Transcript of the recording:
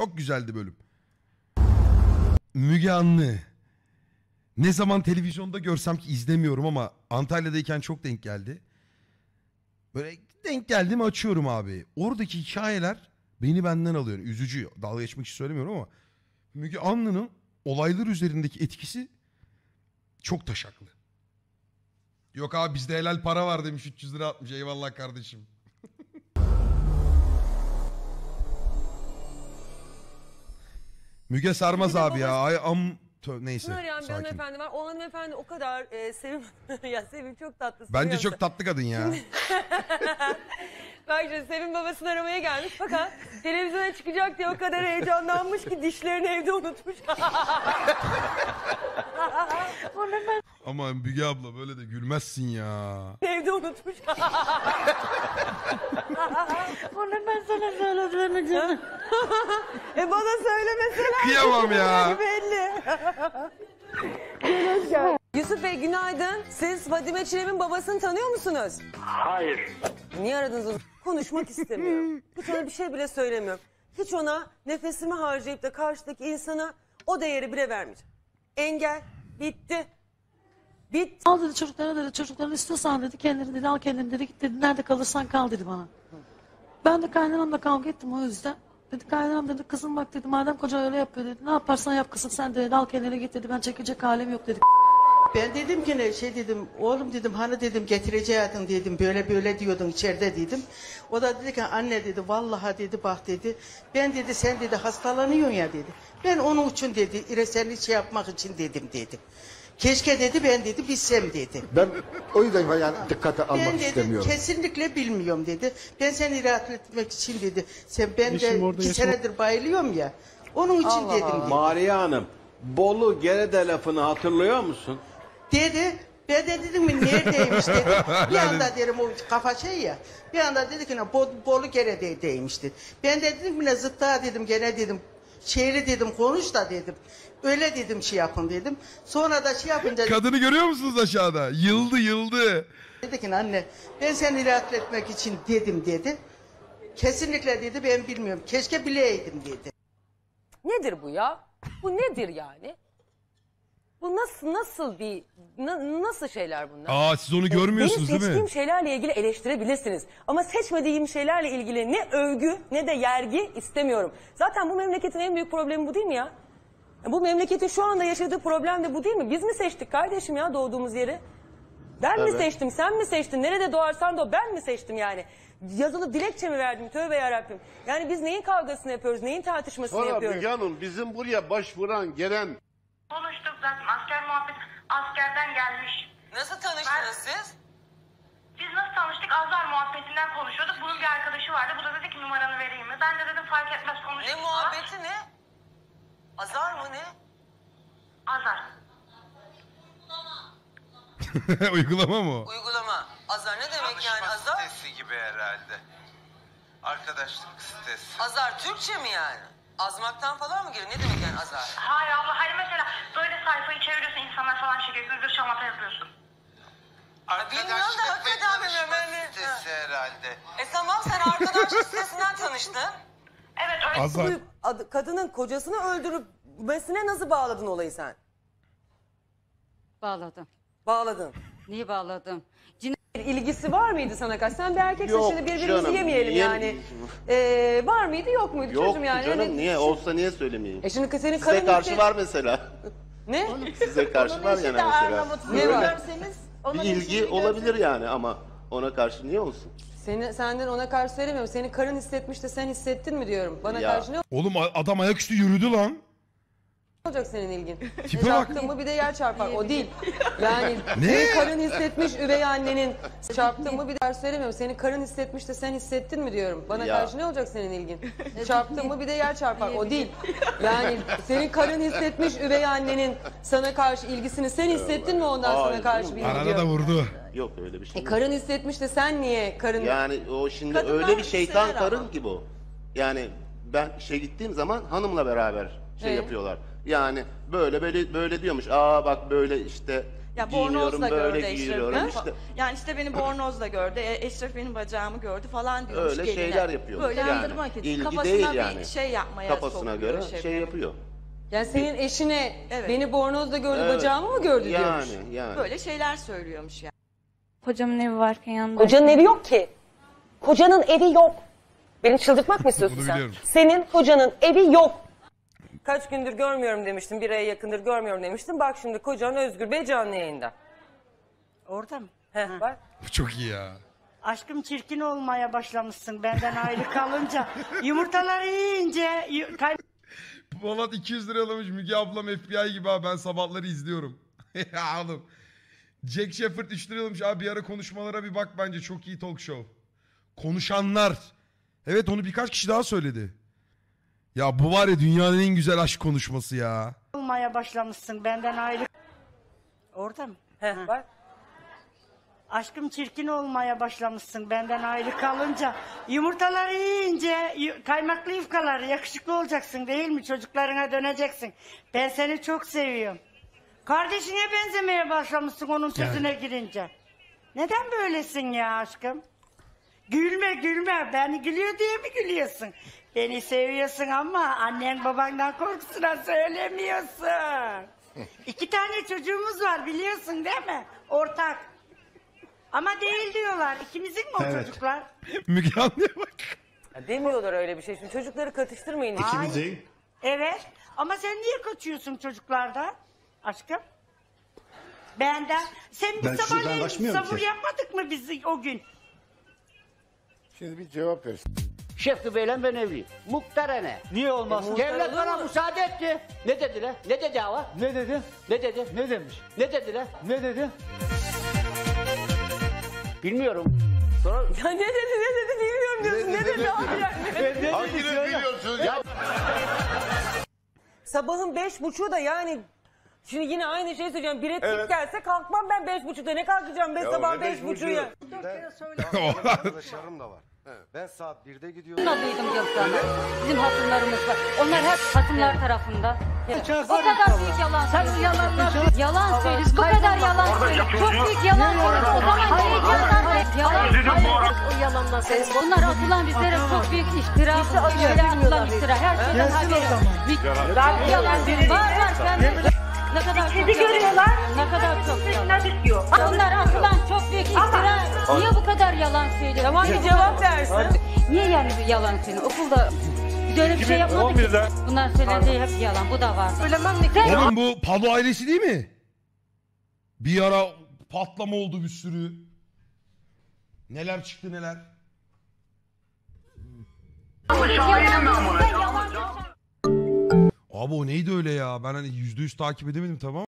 Çok güzeldi bölüm. Müge Anlı. Ne zaman televizyonda görsem ki izlemiyorum ama Antalya'dayken çok denk geldi. Böyle denk geldi mi açıyorum abi. Oradaki hikayeler beni benden alıyor. Üzücü. Dalga geçmek için söylemiyorum ama Müge Anlı'nın olaylar üzerindeki etkisi çok taşaklı. Yok abi bizde helal para var demiş 300 lira atmış. Eyvallah kardeşim. Müge Sarmaz abi ya. Ay am Tö- neyse. Bunu arayan bir Sakin. hanımefendi var. O hanımefendi o kadar e, sevim... ya Sevim çok tatlı. Bence seviyorum çok tatlı kadın ya. Şimdi Sevim babasını aramaya gelmiş fakat televizyona çıkacak diye o kadar heyecanlanmış ki dişlerini evde unutmuş. Ama Müge abla böyle de gülmezsin ya. evde unutmuş. Onu ben sana söyledim. e bana söylemeseler Kıyamam ya. belli. Yusuf Bey günaydın. Siz Fadime Çilem'in babasını tanıyor musunuz? Hayır. Niye aradınız onu? Konuşmak istemiyorum. Hiç ona bir şey bile söylemiyorum. Hiç ona nefesimi harcayıp da karşıdaki insana o değeri bile vermeyeceğim. Engel. Bitti. Bitti. Al dedi çocuklara dedi çocukların istiyorsan dedi kendini dedi al kendini dedi git dedi nerede kalırsan kal dedi bana. Ben de kaynanamla kavga ettim o yüzden. Dedi kaynanam dedi kızım bak dedi madem koca öyle yapıyor dedi ne yaparsan yap kızım sen dedi al kendine git dedi ben çekecek halim yok dedi. Ben dedim ki ne şey dedim oğlum dedim hani dedim getireceydin dedim böyle böyle diyordun içeride dedim. O da dedi ki anne dedi vallahi dedi bak dedi ben dedi sen dedi hastalanıyorsun ya dedi. Ben onun için dedi ire seni şey yapmak için dedim dedi. Keşke dedi ben dedi bilsem dedi. Ben o yüzden yani dikkate almak Ben dedi istemiyorum. kesinlikle bilmiyorum dedi. Ben seni rahat etmek için dedi. Sen ben Eşim de orada iki yaşam- senedir bayılıyorum ya. Onun için Allah dedim. Allah. dedi. Mariye Hanım, Bolu Gerede lafını hatırlıyor musun? Dedi. Ben de dedim mi neredeymiş dedi. Bir anda dedim o kafa şey ya. Bir anda dedi ki ne Bo- Bolu Gerede'deymiş dedi. Ben de dedim ki zıtta dedim gene dedim. Şehri dedim konuş da dedim. Öyle dedim şey yapın dedim. Sonra da şey yapınca Kadını görüyor musunuz aşağıda? Yıldı yıldı. dedi ki anne ben seni rahat etmek için dedim dedi. Kesinlikle dedi ben bilmiyorum. Keşke bileydim dedi. Nedir bu ya? Bu nedir yani? Bu nasıl nasıl bir na- nasıl şeyler bunlar? Aa siz onu görmüyorsunuz Benim değil seçtiğim mi? şeylerle ilgili eleştirebilirsiniz. Ama seçmediğim şeylerle ilgili ne övgü ne de yergi istemiyorum. Zaten bu memleketin en büyük problemi bu değil mi ya? Bu memleketin şu anda yaşadığı problem de bu değil mi? Biz mi seçtik kardeşim ya doğduğumuz yeri? Ben mi seçtim, sen mi seçtin? Nerede doğarsan doğ, ben mi seçtim yani? Yazılı dilekçe mi verdim? Tövbe yarabbim. Yani biz neyin kavgasını yapıyoruz, neyin tartışmasını Sonra yapıyoruz? Müge Hanım bizim buraya başvuran gelen Konuştuk zaten Nasıl tanıştınız siz? Biz nasıl tanıştık? Azar muhabbetinden konuşuyorduk. Bunun bir arkadaşı vardı. Bu da dedi ki numaranı vereyim mi? Ben de dedim fark etmez konuşuruz. Ne muhabbeti ne? Azar mı ne? Azar. Uygulama mı o? Uygulama. Azar ne demek yani azar? sitesi gibi herhalde. Arkadaşlık sitesi. Azar Türkçe mi yani? Azmaktan falan mı geliyor? Ne demek yani azar? Hayır abla. Hani mesela böyle sayfayı çeviriyorsun insanlar falan çekiyor. Güldür şamata yapıyorsun. Bilmiyorum da hakikaten bilmiyorum. Ben de- sitesi herhalde. E tamam sen arkadaşlık sitesinden tanıştın. Evet öyle. Azar. Bu ad- kadının kocasını öldürmesine nasıl bağladın olayı sen? Bağladım. Bağladın. Niye bağladım? Bir ilgisi var mıydı sana karşı? Sen bir erkeksin Yok şimdi birbirimizi canım, yemeyelim niye- yani. Ee, var mıydı yok muydu yok çocuğum yani? canım Hani- niye olsa niye söylemeyeyim? E şimdi senin Size karın karşı işte- var mesela. Ne? Size karşı var yani mesela. Ne var? Bir ilgi olabilir yani ama ona karşı niye olsun? Seni, senden ona karşı söylemiyorum. Senin karın hissetmiş de sen hissettin mi diyorum. Bana Ya. karşı ne Oğlum a- adam ayaküstü yürüdü lan. Olacak senin ilgin? Tipe bak. Çarptın mı bir de yer çarpar. O değil. Yani Ne? senin karın hissetmiş üvey annenin. Çarptın mı bir de söylemiyorum. Senin karın hissetmiş de sen hissettin mi diyorum. Bana Ya. karşı ne olacak senin ilgin? Çarptın mı bir de yer çarpar. O değil. Yani senin karın hissetmiş üvey annenin sana karşı ilgisini sen hissettin mi ondan sonra Hayır, karşı bir ilgi Arada da diyorum. vurdu. Yok öyle bir şey. E yok. karın hissetmiş de sen niye karın... Yani o şimdi Kadınlar öyle bir şeytan sever karın gibi o. Yani ben işe gittiğim zaman hanımla beraber şey Evet. yapıyorlar. Yani böyle böyle böyle diyormuş. Aa bak böyle işte Ya giyiniyorum, bornozla böyle gördü giyiniyorum işte. Yani işte beni bornozla gördü. e, Eşref benim bacağımı gördü falan diyormuş Öyle geline. şeyler yapıyor. Böyle yani. için. İlgi Kafasına değil bir yani. şey yapmaya Kafasına sokuyor göre şey yapıyor. Yani senin eşine Evet. beni bornozda gördü Evet. bacağımı mı gördü diyormuş. Yani yani. Böyle şeyler söylüyormuş yani. Kocamın evi varken yanında. Kocanın evi yok ki. Kocanın evi yok. Beni çıldırtmak mı istiyorsun Bunu sen? biliyorum. Senin kocanın evi yok. Kaç gündür görmüyorum demiştim. Bir aya yakındır görmüyorum demiştim. Bak şimdi kocan Özgür Bey canlı yayında. Orada mı? Heh, bak. Bu çok iyi ya. Aşkım çirkin olmaya başlamışsın benden ayrı kalınca. Yumurtaları yiyince yu- kay- Polat 200 lira yollamış Müge ablam FBI gibi abi ben sabahları izliyorum. ya oğlum. Jack Shepard 3 lira yollamış abi bir ara konuşmalara bir bak bence çok iyi talk show. Konuşanlar. Evet onu birkaç kişi daha söyledi. Ya bu var ya dünyanın en güzel aşk konuşması ya. olmaya başlamışsın benden ayrı. Orada mı? Bak. Aşkım çirkin olmaya başlamışsın benden ayrı kalınca. Yumurtaları yiyince yu- kaymaklı yufkaları yakışıklı olacaksın değil mi? Çocuklarına döneceksin. Ben seni çok seviyorum. Kardeşine benzemeye başlamışsın onun sözüne girince. Neden böylesin ya aşkım? Gülme gülme. Beni gülüyor diye mi gülüyorsun? Beni seviyorsun ama annen babandan korkusuna söylemiyorsun. İki tane çocuğumuz var biliyorsun değil mi? Ortak. Ama değil diyorlar. İkimizin mi o Evet. çocuklar? Müge Anlı'ya bak. Ya demiyorlar öyle bir şey. Şimdi çocukları katıştırmayın. Hayır. Evet. Ama sen niye kaçıyorsun çocuklardan? Aşkım? Benden. Sen bir Ben şuradan sabahleyin kaçmıyorum sabır ki. yapmadık mı biz o gün? Şimdi bir cevap ver. Şefti Bey'le ben evliyim. Muhtara ne? Niye olmaz? Devlet bana müsaade etti. Ne dediler? Ne dedi hava? Ne dedi? Ne dedi? Ne demiş? Ne dediler? Ne dedi? Bilmiyorum. Sonra... Ya ne dedi ne dedi bilmiyorum diyorsun. Ne, dedi abi yani? Hanginiz biliyorsunuz ya? Sabahın beş buçuğu da yani Şimdi yine aynı şeyi söyleyeceğim. Bir et gelse kalkmam ben beş buçukta. Ne kalkacağım ben sabah beş buçuğu ya. Arkadaşlarım da var. Ben saat 1'de gidiyorum. Diyorum sana. Bizim hasımlarımız var. Onlar hep hasımlar tarafında. O kadar büyük yalan söylüyor. yalanlar. Yalan söylüyor. Bu kadar yalan söylüyor. Çok büyük yalan söylüyor. O zaman heyecandan yalan. Hayır, o yalanlar. Bunlar atılan bizlere çok büyük iftira. Şöyle atılan iftira. Her şeyden haberi. Bir yalan var var. Sen de ne kadar çok görüyorlar. Ne kadar çok yalan. Bunlar atılan çok büyük iftira. Niye bu kadar yalan söylüyor? Tamam bir cevap versin. Niye yani bir yalan söylüyor? Okulda biz öyle bir şey yapmadık ki. Bunlar söylediği hep yalan. Bu da var. Sen Oğlum bu Palo ailesi değil mi? Bir ara patlama oldu bir sürü. Neler çıktı neler. yalan, sen yalan Abi o neydi öyle ya? Ben hani yüzde yüz takip edemedim tamam.